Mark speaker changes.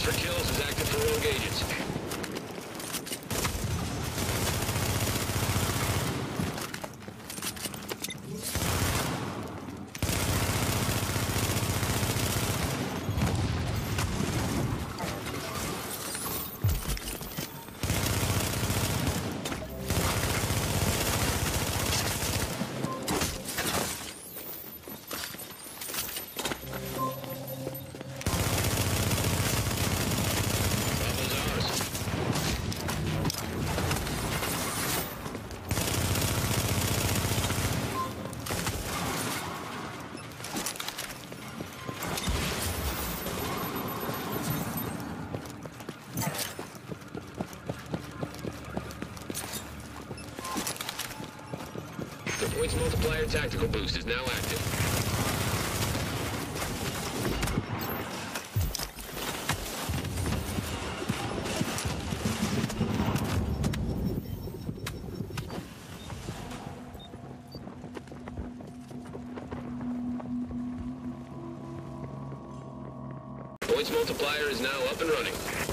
Speaker 1: For kills is active for rogue agents. Points multiplier tactical boost is now active. Points multiplier is now up and running.